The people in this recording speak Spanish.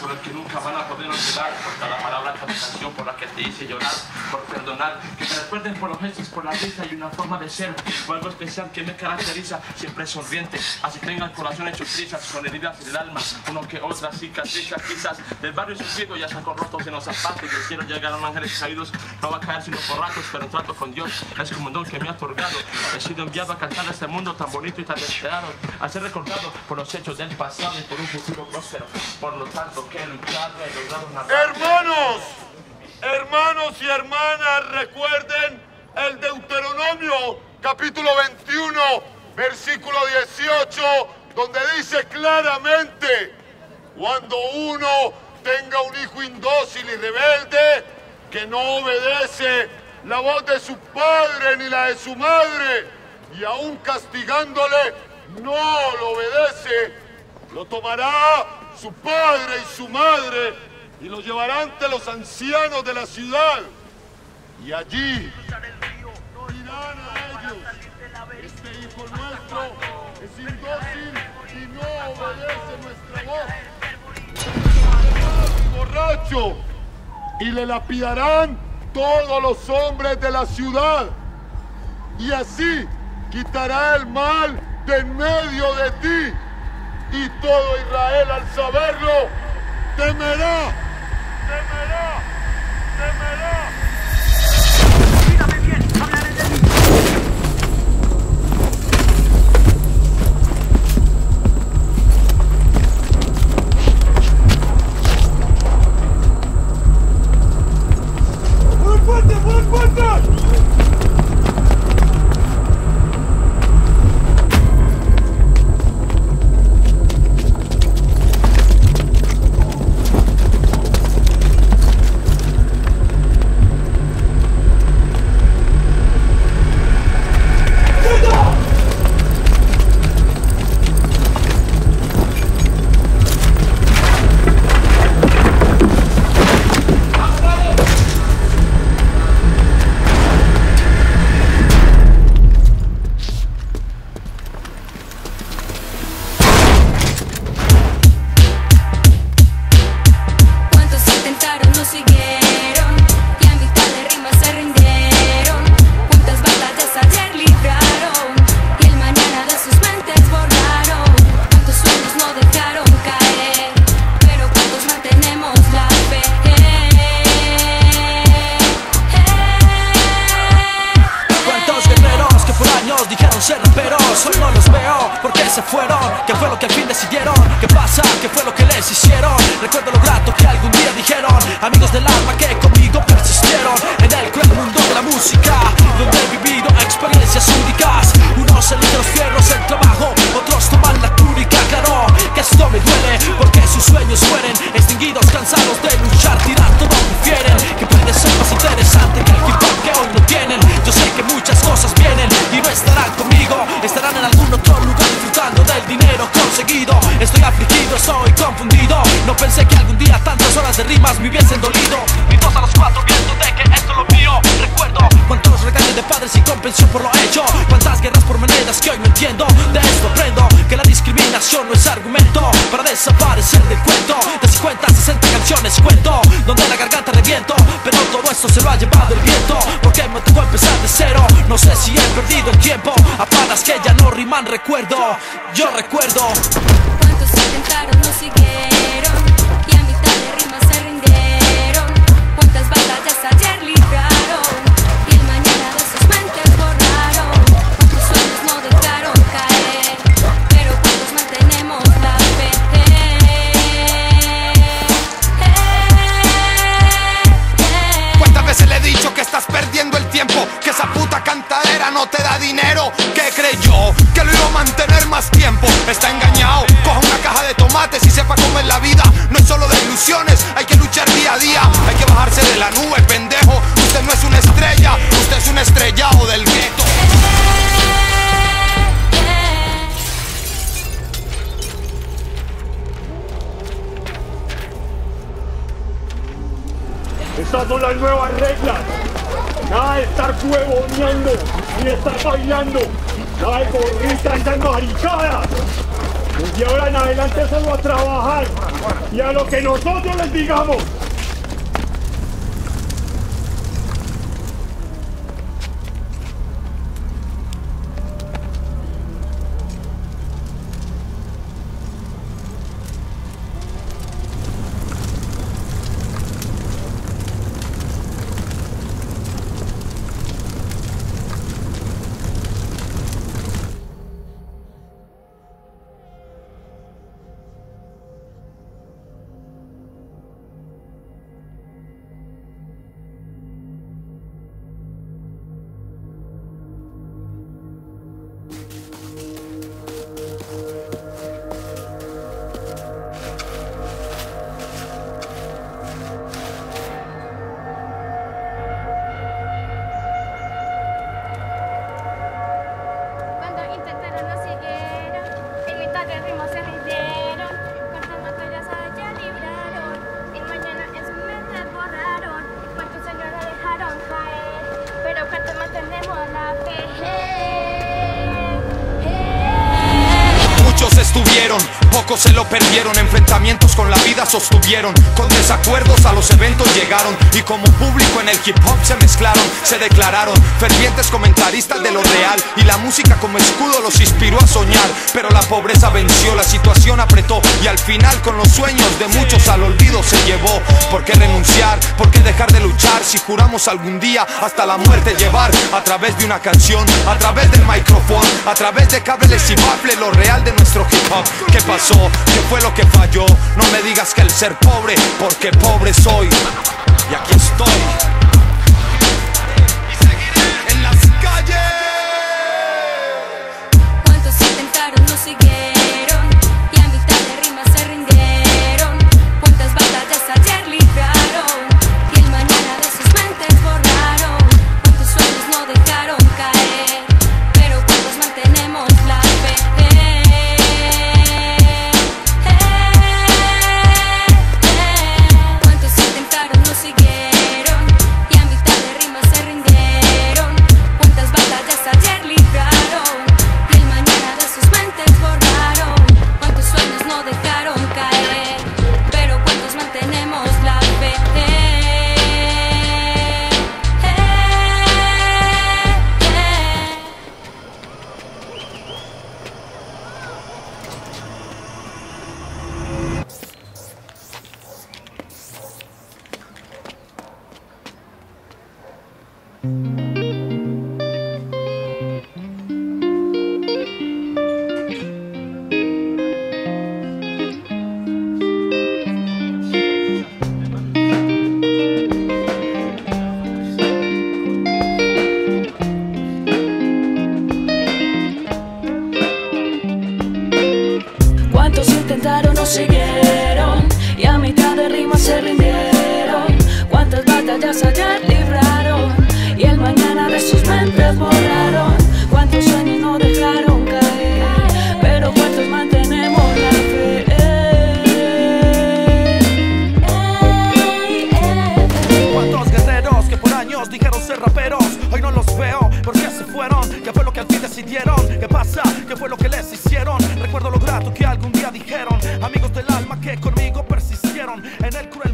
por el que nunca van a poder olvidar, por cada palabra, cada canción por la que te hice llorar, por perdonar. Que me recuerden por los gestos, por la risa y una forma de ser, o algo especial que me caracteriza, siempre sonriente. Así tenga el corazón con heridas en el alma, uno que otras cicatrices, quizás del barrio sufrido ya sacó rotos en los zapatos. Yo quiero llegar a los ángeles caídos, no va a caer sino por ratos, pero trato con Dios es como un don que me ha otorgado. He sido enviado a cantar este mundo tan bonito y tan deseado, a ser recordado por los hechos del pasado y por un futuro próspero. Por lo tanto, Hermanos, hermanos y hermanas, recuerden el Deuteronomio capítulo 21, versículo 18, donde dice claramente, cuando uno tenga un hijo indócil y rebelde, que no obedece la voz de su padre ni la de su madre, y aún castigándole, no lo obedece, lo tomará su padre y su madre y lo llevará ante los ancianos de la ciudad. Y allí dirán a ellos, este hijo nuestro es indócil y no obedece nuestra voz. Y borracho y le lapidarán todos los hombres de la ciudad. Y así quitará el mal de en medio de ti. Y todo Israel al saberlo temerá, se fueron ¿Qué fue lo que al fin decidieron? ¿Qué pasa? Canciones cuento Donde la garganta reviento Pero todo esto se lo ha llevado el viento Porque me tocó empezar de cero No sé si he perdido el tiempo A panas que ya no riman recuerdo Yo recuerdo estás perdiendo el tiempo? Que esa puta cantadera no te da dinero. ¿Qué creyó? Que lo iba a mantener más tiempo. Está engañado. Coja una caja de tomates y sepa cómo es la vida. No es solo de ilusiones, hay que luchar día a día. Hay que bajarse de la nube, pendejo. Usted no es una estrella, usted es un estrellado del gueto. Estas son las nuevas reglas. Nada estar huevoneando, ni de estar bailando. Nada de y esas maricadas. Desde ahora en adelante solo a trabajar y a lo que nosotros les digamos. Muchos estuvieron, pocos se lo perdieron, enfrentamientos con la vida sostuvieron, con desacuerdos a los eventos llegaron y como público en el hip hop se mezclaron, se declararon fervientes comentaristas de lo real y la música como escudo los inspiró a soñar, pero la pobreza venció, la situación apretó y al final con los sueños de muchos al olvido se llevó. ¿Por qué renunciar? ¿Por qué dejar de luchar si juramos algún día hasta la muerte llevar a través de una canción, a través del micrófono, a través de cables y baffle lo real de nuestro hip hop? ¿Qué pasó? ¿Qué fue lo que falló? No me digas que el ser pobre, porque pobre soy. Y aquí estoy. dijeron ser raperos, hoy no los veo, porque se fueron, qué fue lo que al fin decidieron, qué pasa, qué fue lo que les hicieron, recuerdo lo grato que algún día dijeron, amigos del alma que conmigo persistieron en el cruel